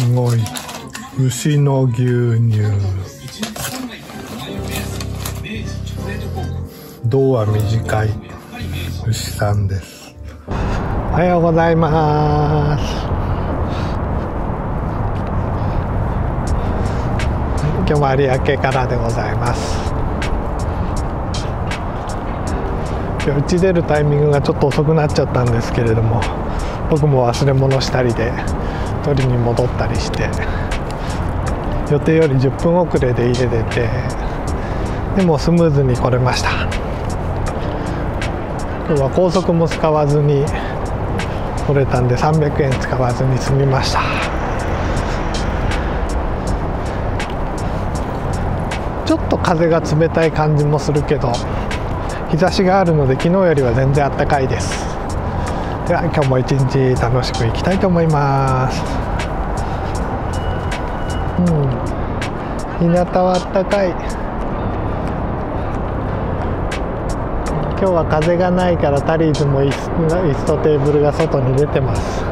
すごい。牛の牛乳。胴は短い。牛さんです。おはようございます。今日も有明からでございます。今日うち出るタイミングがちょっと遅くなっちゃったんですけれども僕も忘れ物したりで取りに戻ったりして予定より10分遅れで家出てでもスムーズに来れました。今日は高速も使わずに来れたんで300円使わずに済みました。ちょっと風が冷たい感じもするけど日差しがあるので昨日よりは全然暖かいです。では今日も一日楽しくいきたいと思います。うん。日向は暖かい。今日は風がないからタリーズも椅子とテーブルが外に出てます。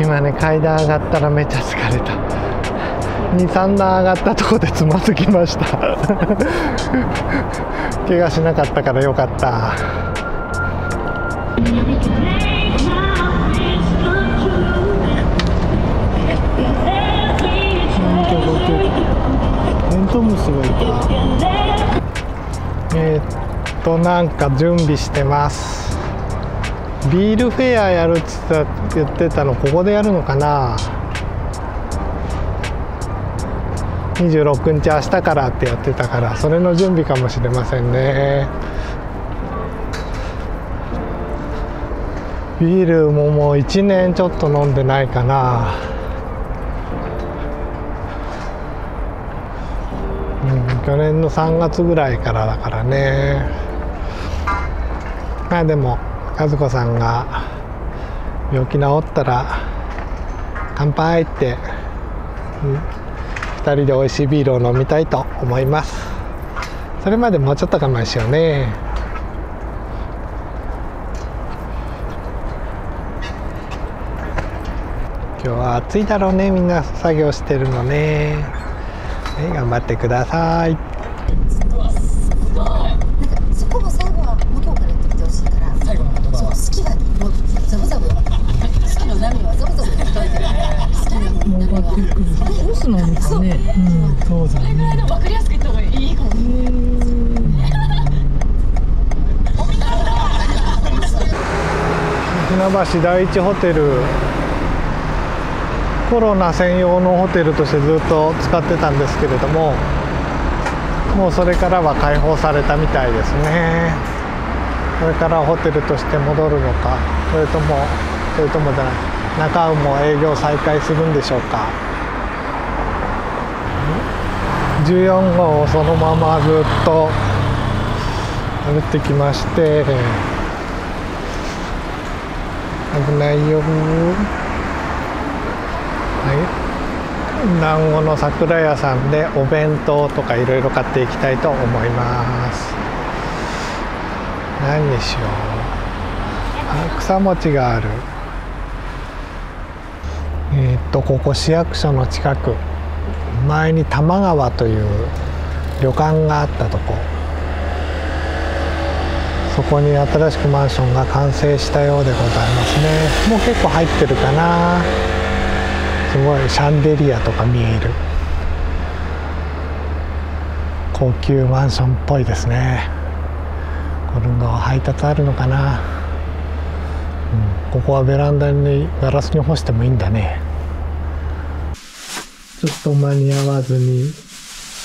今ね階段上がったらめちゃ疲れた。23段上がったとこでつまずきました。怪我しなかったからよかった。え、っとなんか準備してます。ビールフェアやるっつって言ってたのここでやるのかな。26日明日からってやってたからそれの準備かもしれませんね。ビールももう1年ちょっと飲んでないかな。うん去年の3月ぐらいからだからね。まあでも和子さんが病気治ったら乾杯って、うん2人で美味しいビールを飲みたいと思います。それまでもうちょっと我慢しようね。今日は暑いだろうねみんな作業してるのね、はい、頑張ってくださいスなのかね。うん、そうだね。でも分かりやすく言った方がいいかも。船橋第一ホテルコロナ専用のホテルとしてずっと使ってたんですけれどももうそれからは開放されたみたいですね。これからホテルとして戻るのかそれともそれともじゃない中尾も営業再開するんでしょうか。14号をそのままずっと歩ってきまして危ないよ。はい。南郷の桜屋さんでお弁当とかいろいろ買っていきたいと思います。何にしよう。あ草餅がある。えっ、とここ市役所の近く。前に多摩川という旅館があったとこ。そこに新しくマンションが完成したようでございますね。もう結構入ってるかな。すごいシャンデリアとか見える。高級マンションっぽいですね。これの配達あるのかな、うん、ここはベランダにガラスに干してもいいんだね。ちょっと間に合わずに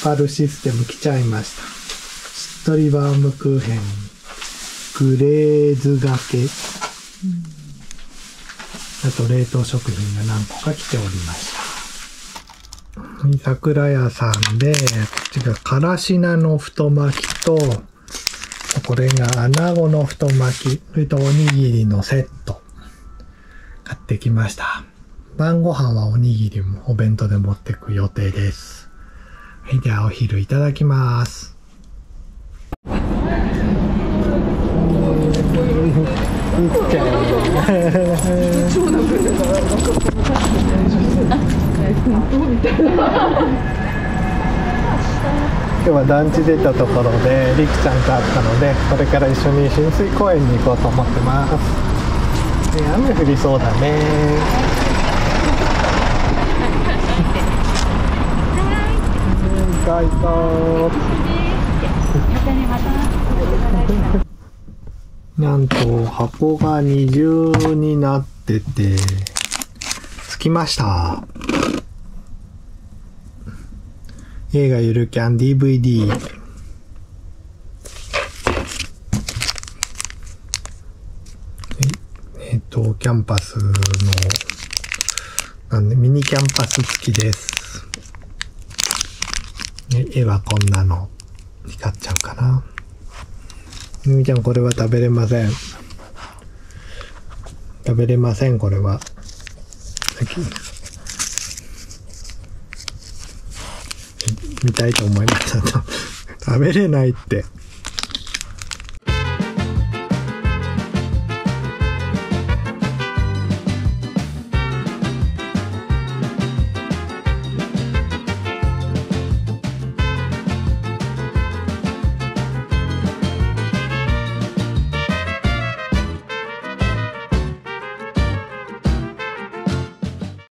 パルシステム来ちゃいました。しっとりバームクーヘン、グレーズがけ、あと冷凍食品が何個か来ておりました。桜屋さんで、こっちがからし菜の太巻きと、これが穴子の太巻き、それとおにぎりのセット、買ってきました。晩ご飯はおにぎりもお弁当で持ってく予定です。はい、ではお昼いただきます。今日は団地出たところでりくちゃんと会ったのでこれから一緒に浸水公園に行こうと思ってます、ね雨降りそうだね。なんと箱が二重になってて着きました映画ゆるキャン DVD えっとキャンパスのなんでミニキャンパス付きです、絵はこんなの光っちゃうかな。みみちゃんこれは食べれません。食べれませんこれは。見たいと思いましたと食べれないって。